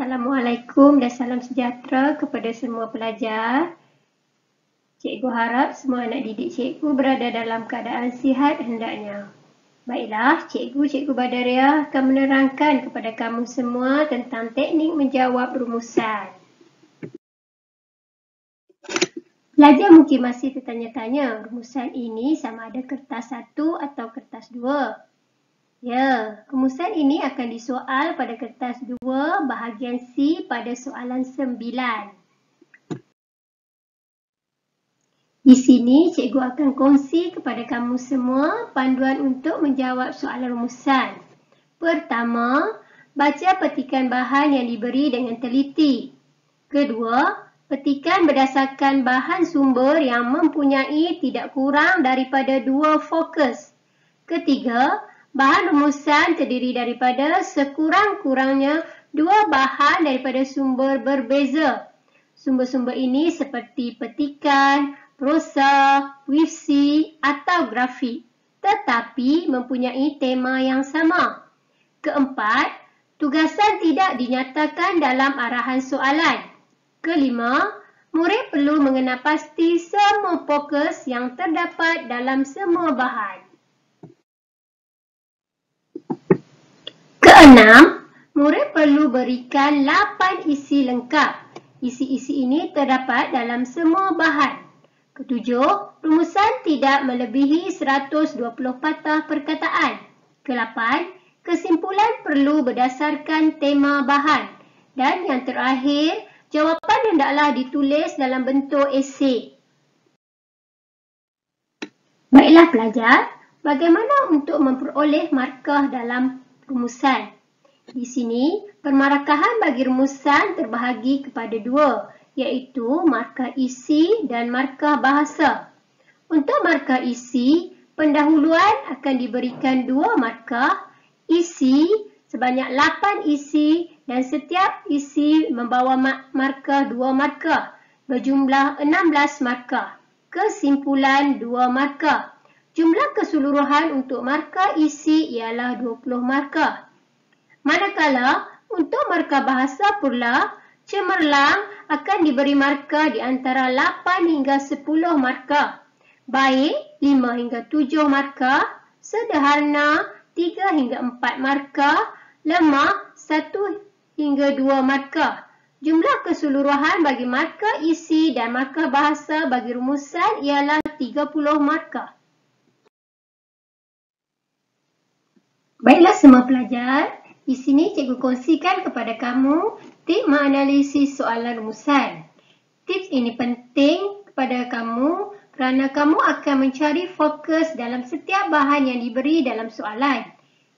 Assalamualaikum dan salam sejahtera kepada semua pelajar. Cikgu harap semua anak didik cikgu berada dalam keadaan sihat hendaknya. Baiklah, cikgu-cikgu Badaria akan menerangkan kepada kamu semua tentang teknik menjawab rumusan. Pelajar mungkin masih tertanya-tanya, rumusan ini sama ada kertas satu atau kertas. Ya, rumusan ini akan disoal pada kertas 2 bahagian C pada soalan 9. Di sini, cikgu akan kongsi kepada kamu semua panduan untuk menjawab soalan rumusan. Pertama, baca petikan bahan yang diberi dengan teliti. Kedua, petikan berdasarkan bahan sumber yang mempunyai tidak kurang daripada dua fokus. Ketiga, Bahan rumusan terdiri daripada sekurang-kurangnya dua bahan daripada sumber berbeza. Sumber-sumber ini seperti petikan, prosa, puisi atau grafik tetapi mempunyai tema yang sama. Keempat, tugasan tidak dinyatakan dalam arahan soalan. Kelima, murid perlu mengenal pasti semua fokus yang terdapat dalam semua bahan. Keenam, murid perlu berikan lapan isi lengkap. Isi-isi ini terdapat dalam semua bahan. Ketujuh, rumusan tidak melebihi 120 patah perkataan. Kelapan, kesimpulan perlu berdasarkan tema bahan. Dan yang terakhir, jawapan hendaklah ditulis dalam bentuk esei. Baiklah pelajar, bagaimana untuk memperoleh markah dalam rumusan. Di sini, permarkahan bagi rumusan terbahagi kepada dua, iaitu markah isi dan markah bahasa. Untuk markah isi, pendahuluan akan diberikan dua markah, isi sebanyak lapan isi dan setiap isi membawa markah dua markah berjumlah enam belas markah. Kesimpulan dua markah. Jumlah keseluruhan untuk markah isi ialah 20 markah. Manakala untuk markah bahasa pula, cemerlang akan diberi markah di antara 8 hingga 10 markah. Baik 5 hingga 7 markah, sederhana 3 hingga 4 markah, lemah 1 hingga 2 markah. Jumlah keseluruhan bagi markah isi dan markah bahasa bagi rumusan ialah 30 markah. Baiklah semua pelajar, di sini cikgu kongsikan kepada kamu tip menganalisis soalan rumusan. Tips ini penting kepada kamu kerana kamu akan mencari fokus dalam setiap bahan yang diberi dalam soalan.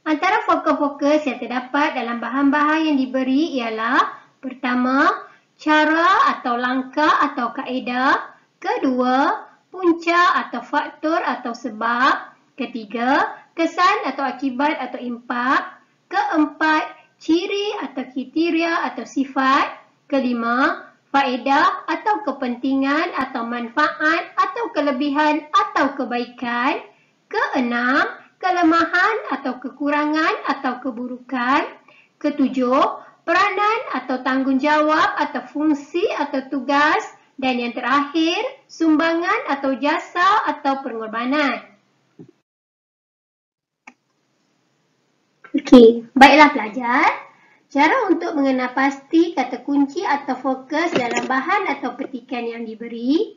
Antara fokus-fokus yang terdapat dalam bahan-bahan yang diberi ialah pertama, cara atau langkah atau kaedah. Kedua, punca atau faktor atau sebab. Ketiga, kesan atau akibat atau impak. Keempat, ciri atau kriteria atau sifat. Kelima, faedah atau kepentingan atau manfaat atau kelebihan atau kebaikan. Keenam, kelemahan atau kekurangan atau keburukan. Ketujuh, peranan atau tanggungjawab atau fungsi atau tugas. Dan yang terakhir, sumbangan atau jasa atau pengorbanan. Okey, baiklah pelajar. Cara untuk mengenal pasti kata kunci atau fokus dalam bahan atau petikan yang diberi.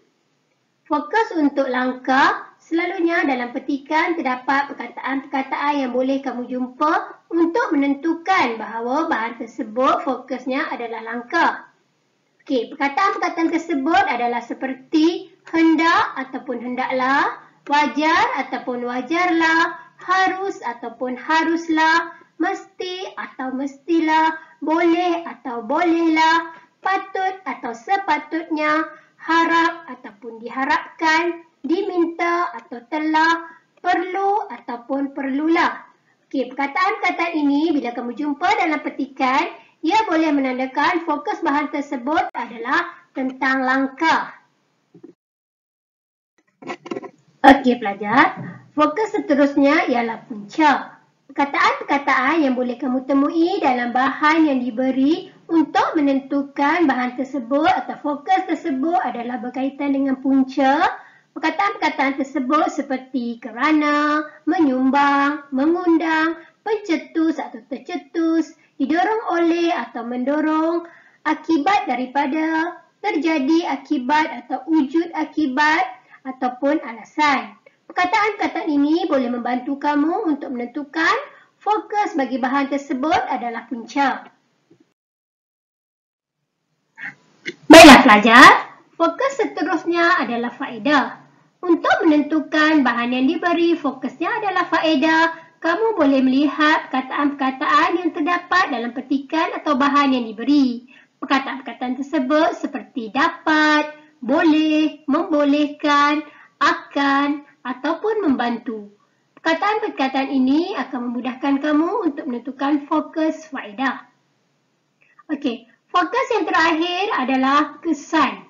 Fokus untuk langkah, selalunya dalam petikan terdapat perkataan-perkataan yang boleh kamu jumpa untuk menentukan bahawa bahan tersebut fokusnya adalah langkah. Okey, perkataan-perkataan tersebut adalah seperti hendak ataupun hendaklah, wajar ataupun wajarlah, harus ataupun haruslah, mesti atau mestilah, boleh atau bolehlah, patut atau sepatutnya, harap ataupun diharapkan, diminta atau telah, perlu ataupun perlulah. Okey, perkataan-perkataan ini bila kamu jumpa dalam petikan, ia boleh menandakan fokus bahan tersebut adalah tentang langkah. Okey pelajar, Fokus seterusnya ialah punca. Perkataan-perkataan yang boleh kamu temui dalam bahan yang diberi untuk menentukan bahan tersebut atau fokus tersebut adalah berkaitan dengan punca, perkataan-perkataan tersebut seperti kerana, menyumbang, mengundang, pencetus atau tercetus, didorong oleh atau mendorong, akibat daripada, terjadi akibat atau wujud akibat ataupun alasan. Perkataan-perkataan ini boleh membantu kamu untuk menentukan fokus bagi bahan tersebut adalah punca. Baiklah pelajar, fokus seterusnya adalah faedah. Untuk menentukan bahan yang diberi, fokusnya adalah faedah. Kamu boleh melihat perkataan-perkataan yang terdapat dalam petikan atau bahan yang diberi. Perkataan-perkataan tersebut seperti dapat, boleh, membolehkan, akan ataupun membantu. Perkataan-perkataan ini akan memudahkan kamu untuk menentukan fokus faedah. Okey, Fokus yang terakhir adalah kesan.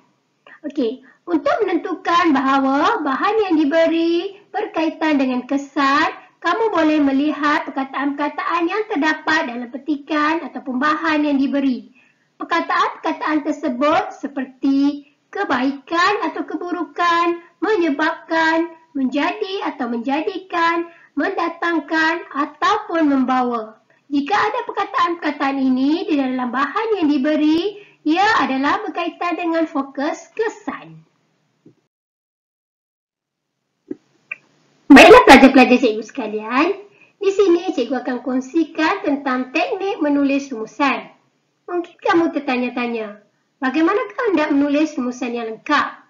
Okey, untuk menentukan bahawa bahan yang diberi berkaitan dengan kesan, kamu boleh melihat perkataan-perkataan yang terdapat dalam petikan ataupun bahan yang diberi. Perkataan-perkataan tersebut seperti kebaikan atau keburukan, menyebabkan, menjadi atau menjadikan, mendatangkan ataupun membawa. Jika ada perkataan-perkataan ini di dalam bahan yang diberi, ia adalah berkaitan dengan fokus kesan. Baiklah pelajar-pelajar cikgu sekalian, di sini cikgu akan kongsikan tentang teknik menulis rumusan. Mungkin kamu tertanya-tanya, bagaimanakah anda menulis rumusan yang lengkap?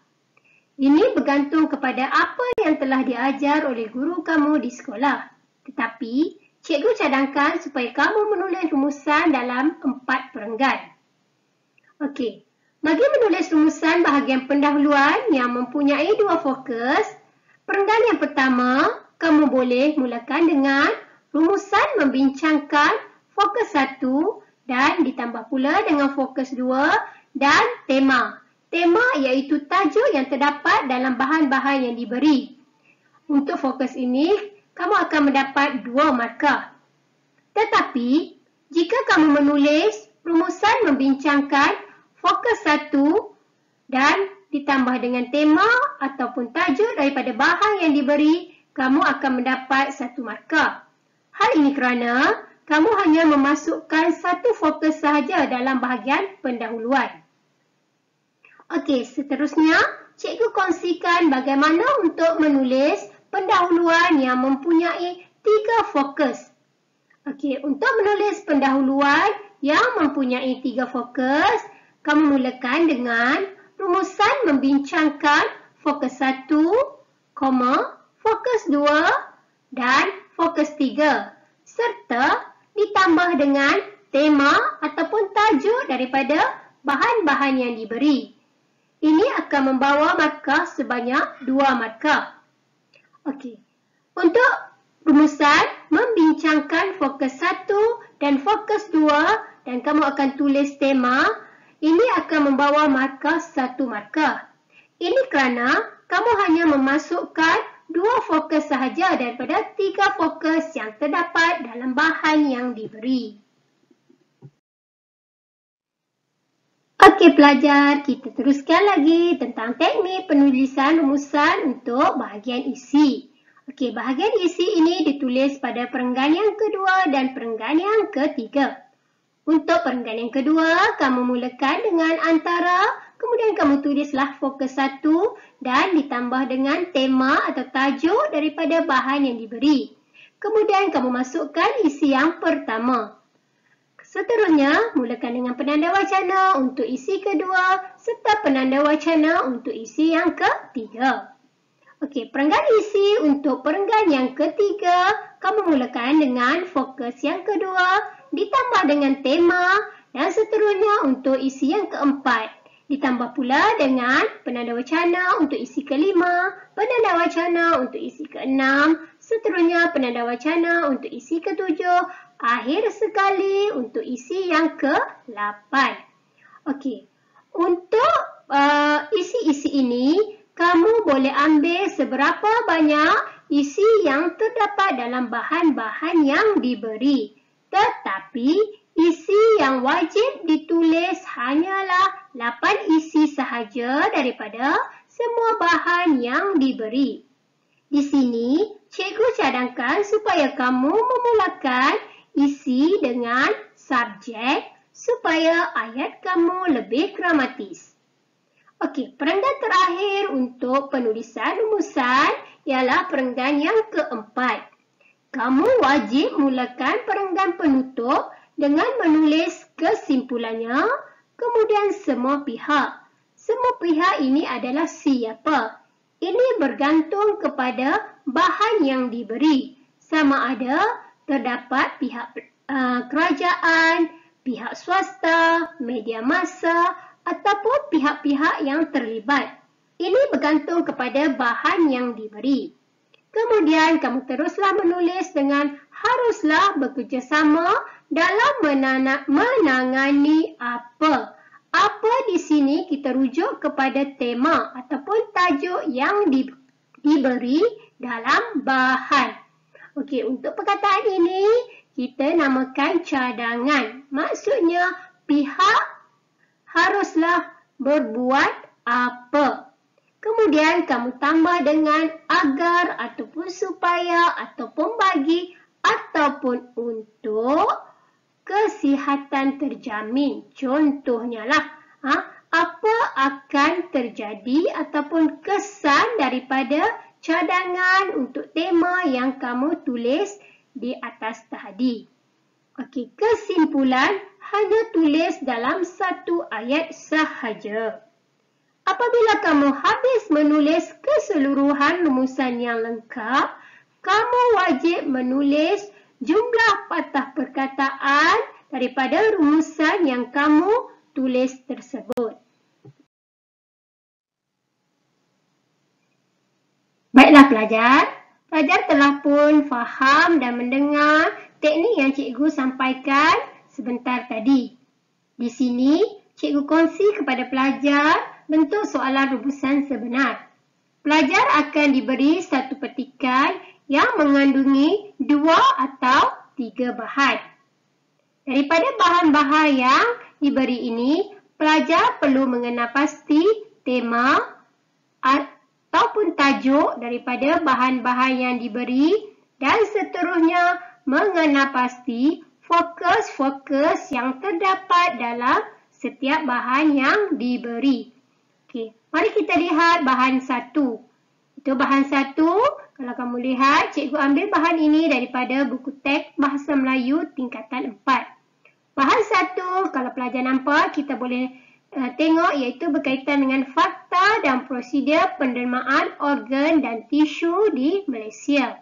Ini bergantung kepada apa yang telah diajar oleh guru kamu di sekolah. Tetapi, Cikgu cadangkan supaya kamu menulis rumusan dalam empat perenggan. Okey, bagi menulis rumusan bahagian pendahuluan yang mempunyai dua fokus, perenggan yang pertama, kamu boleh mulakan dengan rumusan membincangkan fokus satu dan ditambah pula dengan fokus dua dan tema. Tema iaitu tajuk yang terdapat dalam bahan-bahan yang diberi. Untuk fokus ini, kamu akan mendapat dua markah. Tetapi, jika kamu menulis rumusan membincangkan fokus satu dan ditambah dengan tema ataupun tajuk daripada bahan yang diberi, kamu akan mendapat satu markah. Hal ini kerana kamu hanya memasukkan satu fokus sahaja dalam bahagian pendahuluan. Okey, seterusnya cikgu kongsikan bagaimana untuk menulis pendahuluan yang mempunyai tiga fokus. Okey, untuk menulis pendahuluan yang mempunyai tiga fokus, kamu mulakan dengan rumusan membincangkan fokus satu, koma, fokus dua dan fokus tiga serta ditambah dengan tema ataupun tajuk daripada bahan-bahan yang diberi. Ini akan membawa markah sebanyak dua markah. Okey. Untuk rumusan membincangkan fokus satu dan fokus dua dan kamu akan tulis tema, ini akan membawa markah satu markah. Ini kerana kamu hanya memasukkan dua fokus sahaja daripada tiga fokus yang terdapat dalam bahan yang diberi. Okey pelajar, kita teruskan lagi tentang teknik penulisan rumusan untuk bahagian isi. Okey, bahagian isi ini ditulis pada perenggan yang kedua dan perenggan yang ketiga. Untuk perenggan yang kedua, kamu mulakan dengan antara, kemudian kamu tulislah fokus satu dan ditambah dengan tema atau tajuk daripada bahan yang diberi. Kemudian kamu masukkan isi yang pertama. Seterusnya, mulakan dengan penanda wacana untuk isi kedua serta penanda wacana untuk isi yang ketiga. Okey, perenggan isi untuk perenggan yang ketiga, kamu mulakan dengan fokus yang kedua ditambah dengan tema dan seterusnya untuk isi yang keempat. Ditambah pula dengan penanda wacana untuk isi kelima, penanda wacana untuk isi keenam, seterusnya penanda wacana untuk isi ketujuh, akhir sekali untuk isi yang ke-8. Okey, untuk uh, isi-isi ini, kamu boleh ambil seberapa banyak isi yang terdapat dalam bahan-bahan yang diberi. Tetapi, isi yang wajib ditulis hanyalah 8 isi sahaja daripada semua bahan yang diberi. Di sini, cikgu cadangkan supaya kamu memulakan isi dengan subjek supaya ayat kamu lebih gramatis. Okey, perenggan terakhir untuk penulisan rumusan ialah perenggan yang keempat. Kamu wajib mulakan perenggan penutup dengan menulis kesimpulannya, kemudian semua pihak. Semua pihak ini adalah siapa? Ini bergantung kepada bahan yang diberi. Sama ada terdapat pihak uh, kerajaan, pihak swasta, media massa ataupun pihak-pihak yang terlibat. Ini bergantung kepada bahan yang diberi. Kemudian kamu teruslah menulis dengan haruslah bekerjasama dalam menangani apa. Apa di sini kita rujuk kepada tema ataupun tajuk yang di, diberi dalam bahan. Okey, untuk perkataan ini kita namakan cadangan. Maksudnya pihak haruslah berbuat apa. Kemudian kamu tambah dengan agar ataupun supaya ataupun bagi ataupun untuk kesihatan terjamin. Contohnya lah, ha, apa akan terjadi ataupun kesan daripada cadangan untuk tema yang kamu tulis di atas tadi. Okey, kesimpulan hanya tulis dalam satu ayat sahaja. Apabila kamu habis menulis keseluruhan rumusan yang lengkap, kamu wajib menulis jumlah patah perkataan daripada rumusan yang kamu tulis tersebut. Baiklah pelajar, pelajar telah pun faham dan mendengar teknik yang cikgu sampaikan sebentar tadi. Di sini, cikgu kongsi kepada pelajar bentuk soalan rumusan sebenar. Pelajar akan diberi satu petikan yang mengandungi dua atau tiga bahan. Daripada bahan-bahan yang diberi ini, pelajar perlu mengenal pasti tema ataupun tajuk daripada bahan-bahan yang diberi dan seterusnya mengenal pasti fokus-fokus yang terdapat dalam setiap bahan yang diberi. Okey, mari kita lihat bahan satu. Itu bahan satu. Kalau kamu lihat, cikgu ambil bahan ini daripada buku teks Bahasa Melayu tingkatan empat. Bahan satu, kalau pelajar nampak, kita boleh uh, tengok iaitu berkaitan dengan fakta dan prosedur pendermaan organ dan tisu di Malaysia.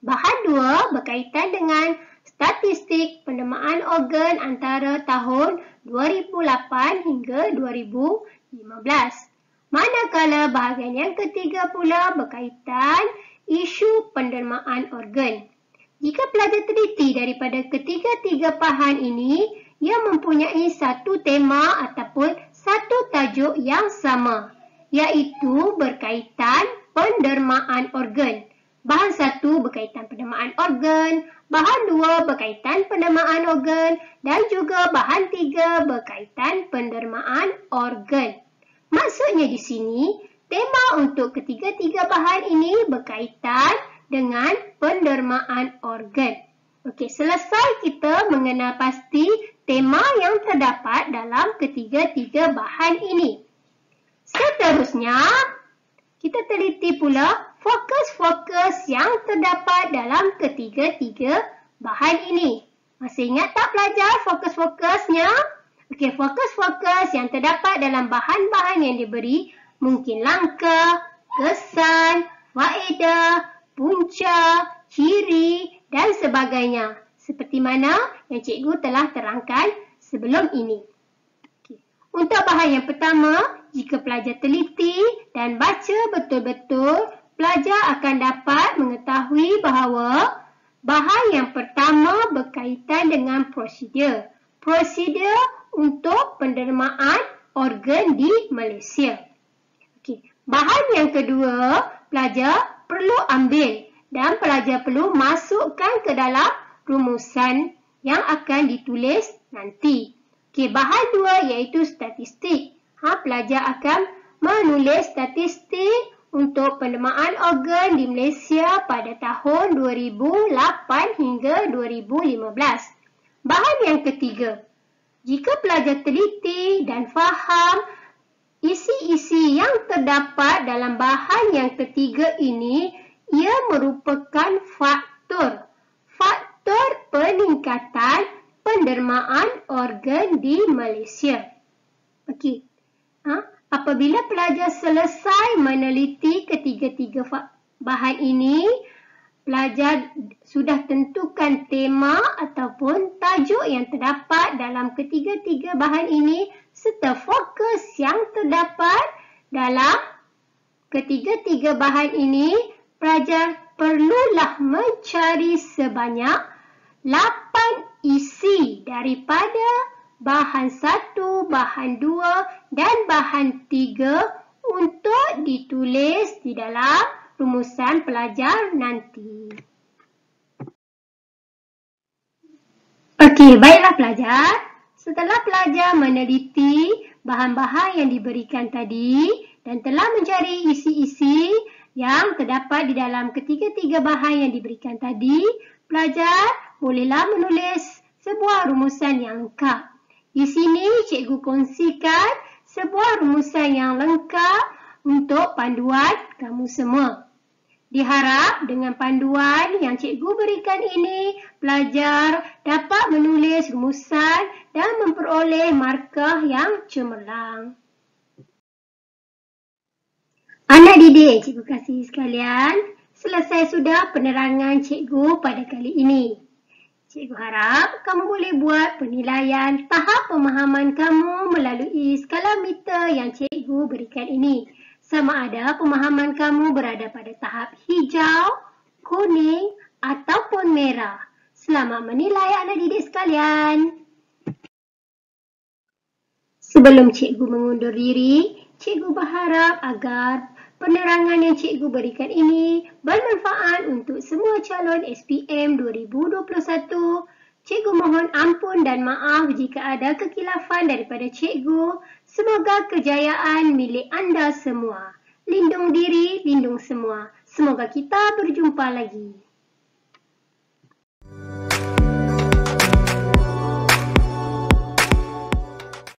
Bahan dua berkaitan dengan statistik pendermaan organ antara tahun 2008 hingga 2015. Manakala bahagian yang ketiga pula berkaitan isu pendermaan organ. Jika pelajar teliti daripada ketiga-tiga bahan ini, ia mempunyai satu tema ataupun satu tajuk yang sama, iaitu berkaitan pendermaan organ. Bahan satu berkaitan pendermaan organ, bahan dua berkaitan pendermaan organ dan juga bahan tiga berkaitan pendermaan organ. Maksudnya di sini, tema untuk ketiga-tiga bahan ini berkaitan dengan pendermaan organ. Okey, selesai kita mengenal pasti tema yang terdapat dalam ketiga-tiga bahan ini. Seterusnya, kita teliti pula fokus-fokus yang terdapat dalam ketiga-tiga bahan ini. Masih ingat tak pelajar fokus-fokusnya? Okey, fokus-fokus yang terdapat dalam bahan-bahan yang diberi mungkin langkah, kesan, faedah, punca, ciri dan sebagainya. Seperti mana yang cikgu telah terangkan sebelum ini. Untuk bahan yang pertama, jika pelajar teliti dan baca betul-betul pelajar akan dapat mengetahui bahawa bahan yang pertama berkaitan dengan prosedur. Prosedur untuk pendermaan organ di Malaysia. Okey, bahan yang kedua, pelajar perlu ambil dan pelajar perlu masukkan ke dalam rumusan yang akan ditulis nanti. Okey, bahan dua iaitu statistik. Ha, pelajar akan menulis statistik untuk penerimaan organ di Malaysia pada tahun 2008 hingga 2015. Bahan yang ketiga, jika pelajar teliti dan faham isi-isi yang terdapat dalam bahan yang ketiga ini, ia merupakan faktor. Faktor peningkatan pendermaan organ di Malaysia. Okey. Ha? Apabila pelajar selesai meneliti ketiga-tiga bahan ini, pelajar sudah tentukan tema ataupun tajuk yang terdapat dalam ketiga-tiga bahan ini serta fokus yang terdapat dalam ketiga-tiga bahan ini, pelajar perlulah mencari sebanyak 8 isi daripada bahan satu, bahan dua dan bahan tiga untuk ditulis di dalam rumusan pelajar nanti. Okey, baiklah pelajar. Setelah pelajar meneliti bahan-bahan yang diberikan tadi dan telah mencari isi-isi yang terdapat di dalam ketiga-tiga bahan yang diberikan tadi, pelajar bolehlah menulis sebuah rumusan yang lengkap. Di sini cikgu kongsikan sebuah rumusan yang lengkap untuk panduan kamu semua. Diharap dengan panduan yang cikgu berikan ini, pelajar dapat menulis rumusan dan memperoleh markah yang cemerlang. Anak didik cikgu kasih sekalian, selesai sudah penerangan cikgu pada kali ini. Cikgu harap kamu boleh buat penilaian tahap pemahaman kamu melalui skala meter yang cikgu berikan ini. Sama ada pemahaman kamu berada pada tahap hijau, kuning ataupun merah. Selamat menilai anak didik sekalian. Sebelum cikgu mengundur diri, cikgu berharap agar Penerangan yang cikgu berikan ini bermanfaat untuk semua calon SPM 2021. Cikgu mohon ampun dan maaf jika ada kekilafan daripada cikgu. Semoga kejayaan milik anda semua. Lindung diri, lindung semua. Semoga kita berjumpa lagi.